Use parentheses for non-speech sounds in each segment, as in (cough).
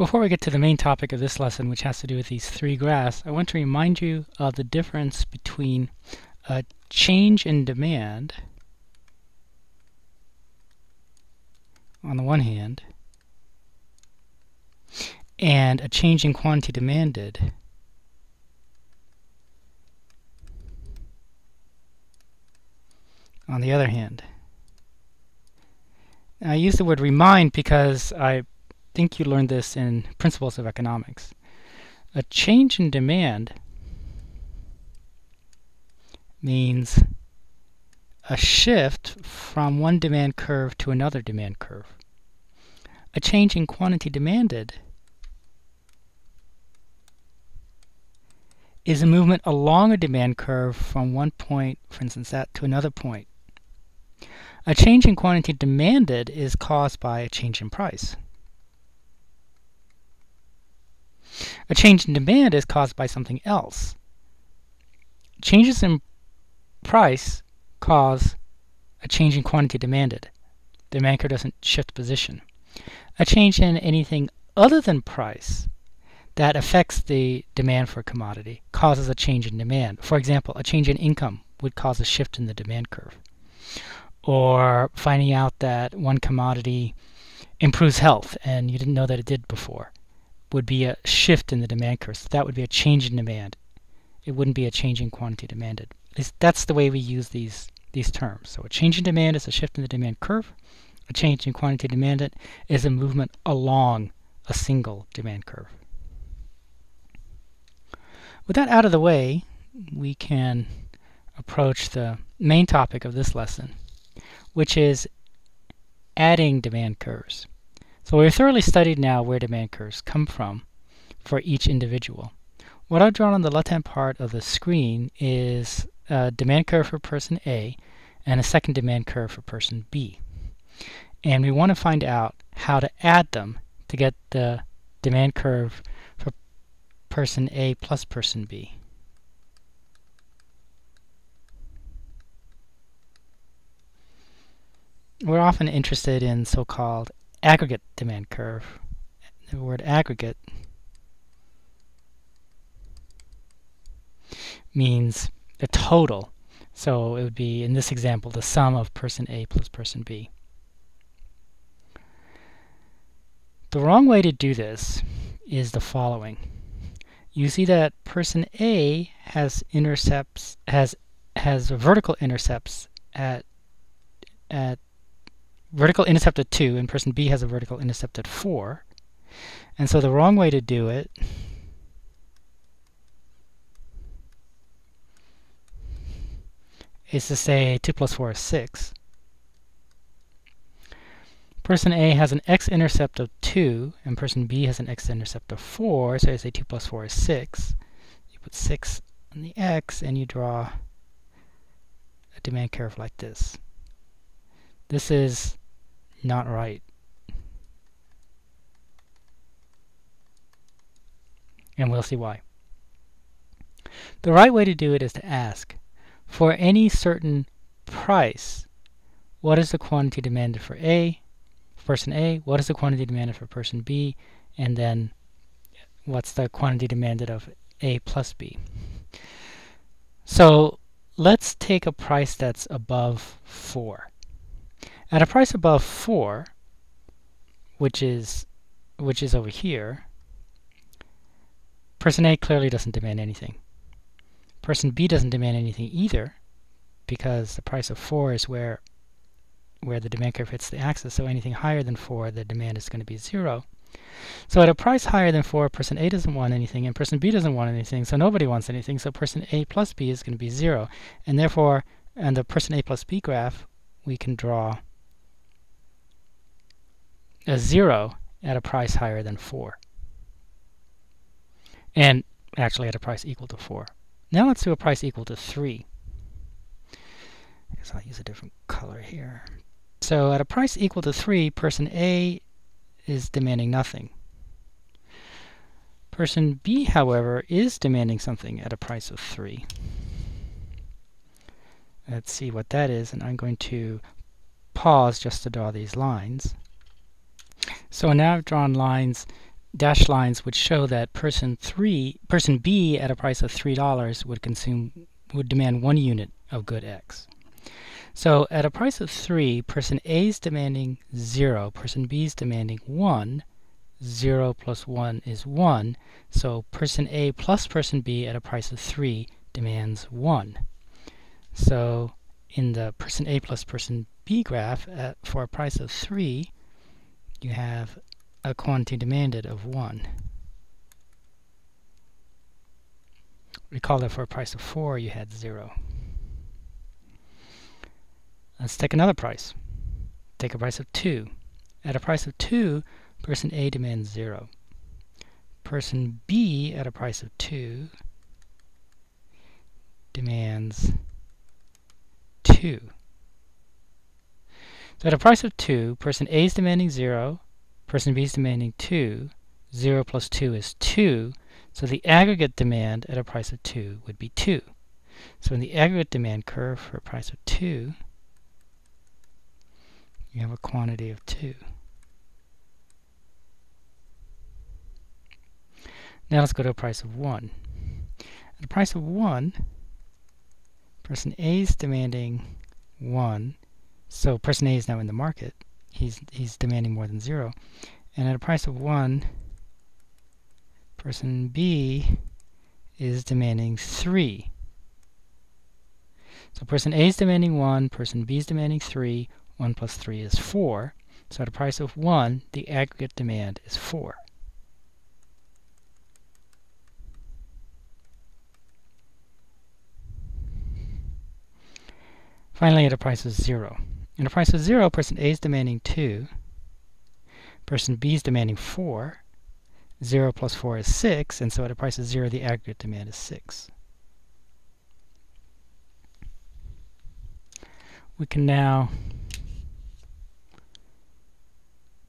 Before we get to the main topic of this lesson, which has to do with these three graphs, I want to remind you of the difference between a change in demand on the one hand and a change in quantity demanded on the other hand. I use the word remind because I think you learned this in Principles of Economics. A change in demand means a shift from one demand curve to another demand curve. A change in quantity demanded is a movement along a demand curve from one point, for instance, that to another point. A change in quantity demanded is caused by a change in price. A change in demand is caused by something else. Changes in price cause a change in quantity demanded. The demand curve doesn't shift position. A change in anything other than price that affects the demand for a commodity causes a change in demand. For example, a change in income would cause a shift in the demand curve. Or finding out that one commodity improves health and you didn't know that it did before would be a shift in the demand curve. So that would be a change in demand. It wouldn't be a change in quantity demanded. At that's the way we use these these terms. So a change in demand is a shift in the demand curve. A change in quantity demanded is a movement along a single demand curve. With that out of the way, we can approach the main topic of this lesson, which is adding demand curves. So we've thoroughly studied now where demand curves come from for each individual. What I've drawn on the left-hand part of the screen is a demand curve for person A and a second demand curve for person B. And we want to find out how to add them to get the demand curve for person A plus person B. We're often interested in so-called aggregate demand curve. The word aggregate means the total. So it would be, in this example, the sum of person A plus person B. The wrong way to do this is the following. You see that person A has intercepts has has vertical intercepts at at vertical intercept at 2 and person B has a vertical intercept at 4. And so the wrong way to do it is to say 2 plus 4 is 6. Person A has an x-intercept of 2, and person B has an x-intercept of 4, so I say 2 plus 4 is 6. You put 6 on the x, and you draw a demand curve like this. This is not right. And we'll see why. The right way to do it is to ask, for any certain price, what is the quantity demanded for A, person A, what is the quantity demanded for person B, and then what's the quantity demanded of A plus B. So let's take a price that's above 4. At a price above 4, which is which is over here, person A clearly doesn't demand anything. Person B doesn't demand anything either, because the price of 4 is where where the demand curve hits the axis, so anything higher than 4, the demand is going to be 0. So at a price higher than 4, person A doesn't want anything, and person B doesn't want anything, so nobody wants anything, so person A plus B is going to be 0. And therefore, on the person A plus B graph, we can draw a 0 at a price higher than 4. And actually at a price equal to 4. Now let's do a price equal to 3. I guess I'll use a different color here. So at a price equal to 3, person A is demanding nothing. Person B, however, is demanding something at a price of 3. Let's see what that is, and I'm going to pause just to draw these lines. So now I've drawn lines dashed lines which show that person three, person B at a price of three dollars would consume would demand one unit of good X. So at a price of three, person A is demanding zero, person B is demanding one. Zero plus one is one. So person A plus person B at a price of three demands one. So in the person A plus person B graph, at, for a price of 3, you have a quantity demanded of 1. Recall that for a price of 4, you had 0. Let's take another price. Take a price of 2. At a price of 2, person A demands 0. Person B at a price of 2 demands 2. So at a price of 2, person A is demanding 0, person B is demanding 2. 0 plus 2 is 2, so the aggregate demand at a price of 2 would be 2. So in the aggregate demand curve for a price of 2, you have a quantity of 2. Now let's go to a price of 1. At a price of 1, person A is demanding 1, so person A is now in the market. He's, he's demanding more than 0. And at a price of 1, person B is demanding 3. So person A is demanding 1, person B is demanding 3, 1 plus 3 is 4. So at a price of 1, the aggregate demand is 4. Finally, at a price of 0. And a price of 0, person A is demanding 2. Person B is demanding 4. 0 plus 4 is 6, and so at a price of 0, the aggregate demand is 6. We can now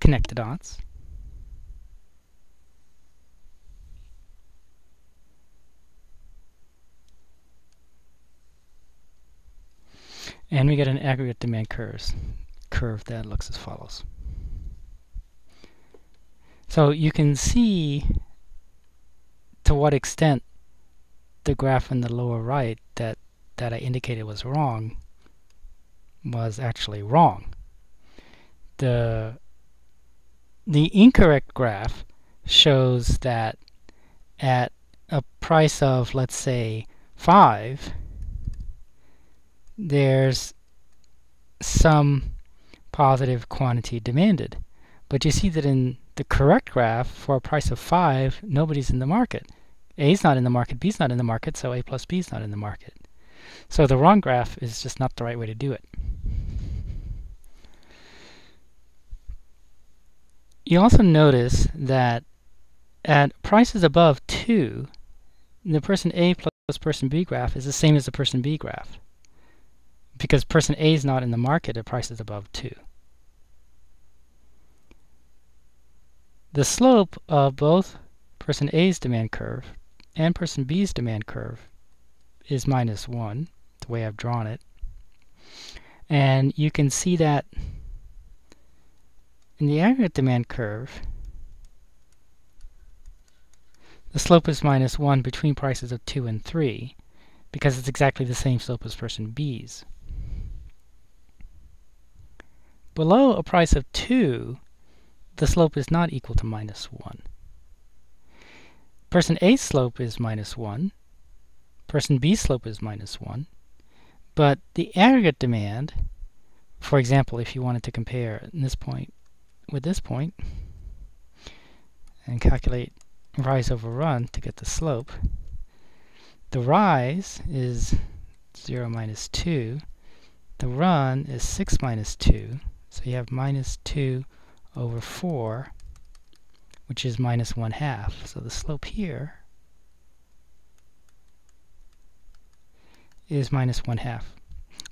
connect the dots. And we get an aggregate demand curves, curve that looks as follows. So you can see to what extent the graph in the lower right that, that I indicated was wrong was actually wrong. The, the incorrect graph shows that at a price of, let's say, 5, there's some positive quantity demanded. But you see that in the correct graph, for a price of 5, nobody's in the market. A is not in the market, B is not in the market, so A plus B is not in the market. So the wrong graph is just not the right way to do it. You also notice that at prices above 2, the person A plus person B graph is the same as the person B graph because person A is not in the market at prices above 2. The slope of both person A's demand curve and person B's demand curve is minus 1, the way I've drawn it. And you can see that in the aggregate demand curve, the slope is minus 1 between prices of 2 and 3 because it's exactly the same slope as person B's. Below a price of 2, the slope is not equal to minus 1. Person A's slope is minus 1. Person B's slope is minus 1. But the aggregate demand, for example, if you wanted to compare this point with this point, and calculate rise over run to get the slope, the rise is 0 minus 2. The run is 6 minus 2. So you have minus 2 over 4, which is minus 1 half. So the slope here is minus 1 half,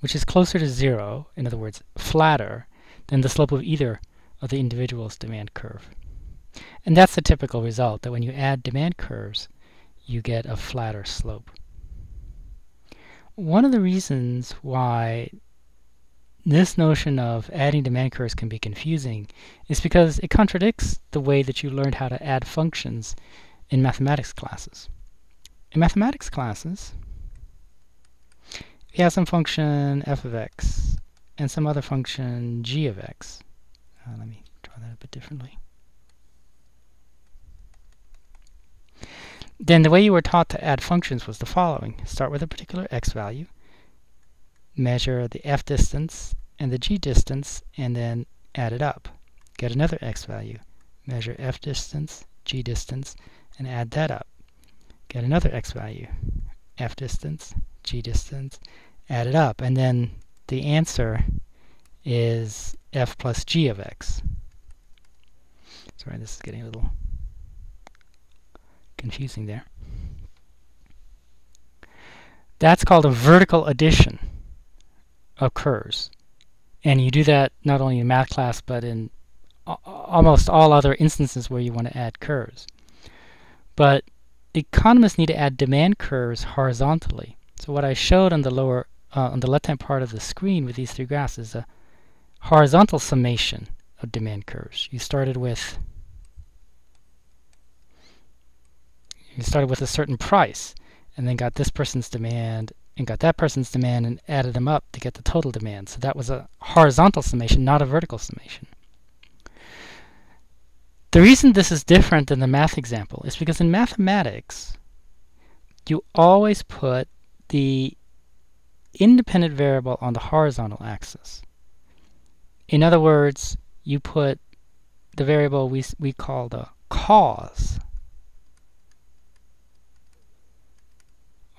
which is closer to 0, in other words, flatter, than the slope of either of the individual's demand curve. And that's the typical result, that when you add demand curves, you get a flatter slope. One of the reasons why this notion of adding demand curves can be confusing is because it contradicts the way that you learned how to add functions in mathematics classes. In mathematics classes, you have some function f of x and some other function g of x. Uh, let me draw that a bit differently. Then the way you were taught to add functions was the following. Start with a particular x value, measure the f distance and the g distance, and then add it up. Get another x value, measure f distance, g distance, and add that up. Get another x value, f distance, g distance, add it up, and then the answer is f plus g of x. Sorry, this is getting a little confusing there. That's called a vertical addition of curves. And you do that not only in math class, but in almost all other instances where you want to add curves. But economists need to add demand curves horizontally. So what I showed on the lower, uh, on the left-hand part of the screen with these three graphs is a horizontal summation of demand curves. You started with you started with a certain price and then got this person's demand and got that person's demand and added them up to get the total demand. So that was a horizontal summation, not a vertical summation. The reason this is different than the math example is because in mathematics, you always put the independent variable on the horizontal axis. In other words, you put the variable we, we call the cause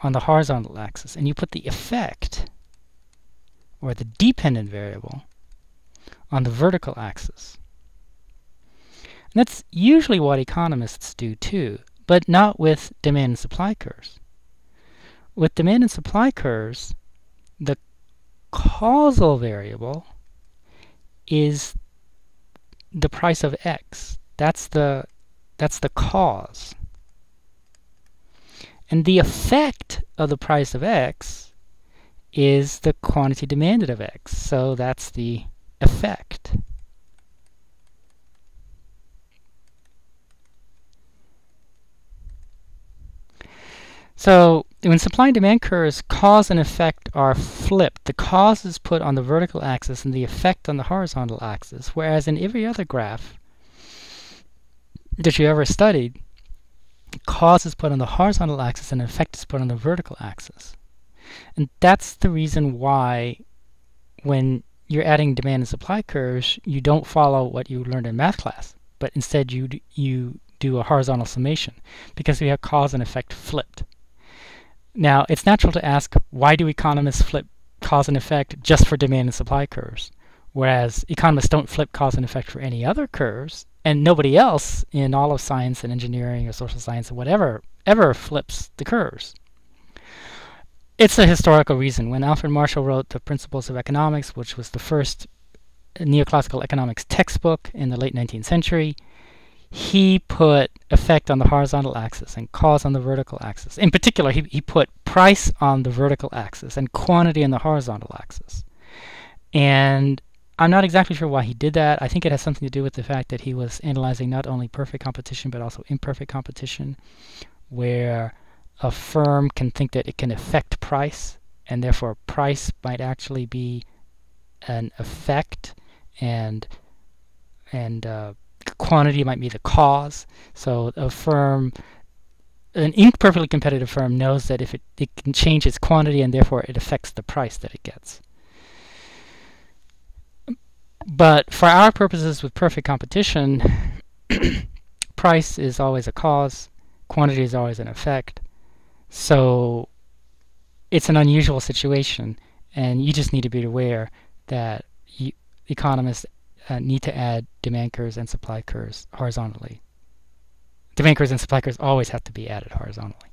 on the horizontal axis, and you put the effect, or the dependent variable, on the vertical axis. And that's usually what economists do too, but not with demand and supply curves. With demand and supply curves, the causal variable is the price of x. That's the that's the cause. And the effect of the price of x is the quantity demanded of x. So that's the effect. So when supply and demand curves, cause and effect are flipped. The cause is put on the vertical axis and the effect on the horizontal axis. Whereas in every other graph that you ever studied, cause is put on the horizontal axis and effect is put on the vertical axis. And that's the reason why when you're adding demand and supply curves, you don't follow what you learned in math class, but instead you you do a horizontal summation because we have cause and effect flipped. Now, it's natural to ask why do economists flip cause and effect just for demand and supply curves, whereas economists don't flip cause and effect for any other curves, and nobody else in all of science and engineering or social science or whatever ever flips the curves. It's a historical reason. When Alfred Marshall wrote The Principles of Economics, which was the first neoclassical economics textbook in the late 19th century, he put effect on the horizontal axis and cause on the vertical axis. In particular, he, he put price on the vertical axis and quantity on the horizontal axis. And I'm not exactly sure why he did that. I think it has something to do with the fact that he was analyzing not only perfect competition but also imperfect competition, where a firm can think that it can affect price, and therefore price might actually be an effect, and and uh, quantity might be the cause. So a firm, an imperfectly competitive firm knows that if it, it can change its quantity and therefore it affects the price that it gets. But for our purposes with perfect competition, (coughs) price is always a cause, quantity is always an effect. So it's an unusual situation, and you just need to be aware that you, economists uh, need to add demand curves and supply curves horizontally. Demand curves and supply curves always have to be added horizontally.